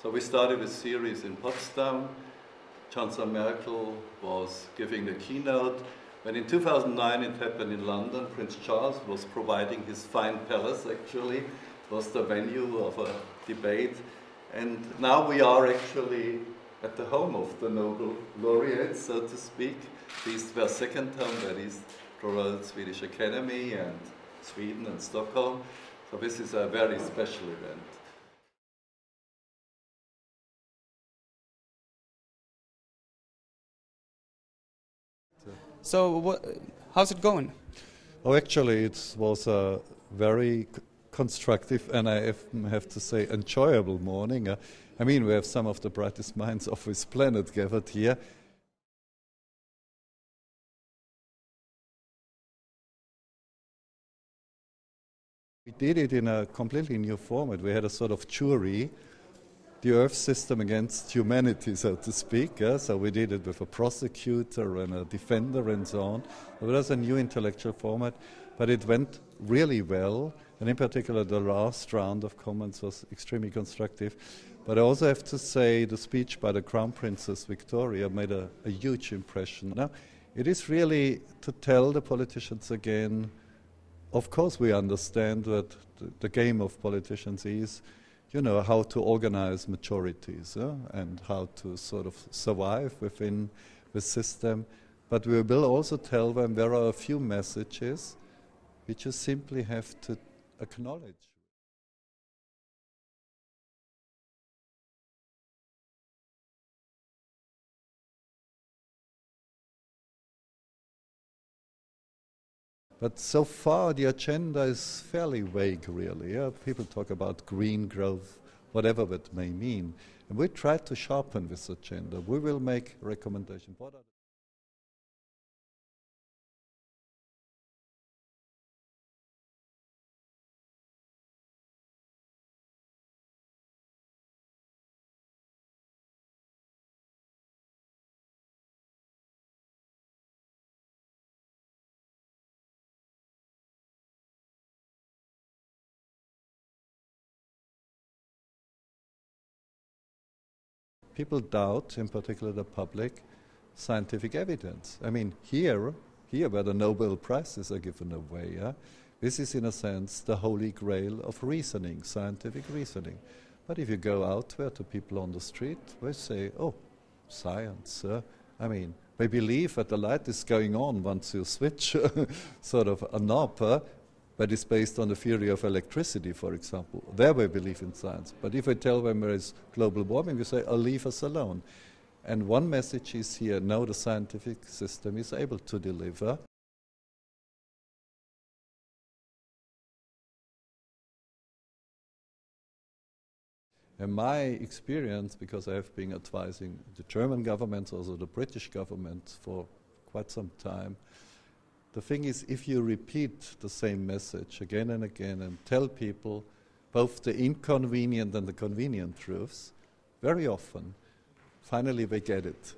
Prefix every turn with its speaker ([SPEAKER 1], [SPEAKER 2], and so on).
[SPEAKER 1] So we started a series in Potsdam. Chancellor Merkel was giving the keynote. When in 2009 it happened in London, Prince Charles was providing his fine palace actually, was the venue of a debate. And now we are actually at the home of the Nobel laureates, so to speak. These were second term, that is the Royal Swedish Academy and Sweden and Stockholm. So this is a very special event.
[SPEAKER 2] So, how's it going?
[SPEAKER 3] Oh, actually, it was a very constructive and I have to say enjoyable morning. Uh, I mean, we have some of the brightest minds of this planet gathered here. We did it in a completely new format. We had a sort of jury, the Earth system against humanity, so to speak. Yeah? So we did it with a prosecutor and a defender and so on. It was a new intellectual format, but it went really well. And in particular, the last round of comments was extremely constructive. But I also have to say the speech by the Crown Princess Victoria made a, a huge impression. Now, it is really to tell the politicians again of course, we understand that the game of politicians is, you know, how to organize majorities uh, and how to sort of survive within the system. But we will also tell them there are a few messages which you simply have to acknowledge. But so far, the agenda is fairly vague, really. Yeah? People talk about green growth, whatever that may mean. And we try to sharpen this agenda. We will make recommendations. People doubt, in particular the public, scientific evidence. I mean, here, here where the Nobel Prizes are given away, yeah, this is in a sense the holy grail of reasoning, scientific reasoning. But if you go out there to people on the street, they say, oh, science. Uh, I mean, they believe that the light is going on once you switch sort of a knob, uh, but it's based on the theory of electricity, for example. There we believe in science. But if I tell them there is global warming, we say, oh, leave us alone. And one message is here now the scientific system is able to deliver. And my experience, because I have been advising the German government, also the British government for quite some time, the thing is, if you repeat the same message again and again and tell people both the inconvenient and the convenient truths, very often, finally they get it.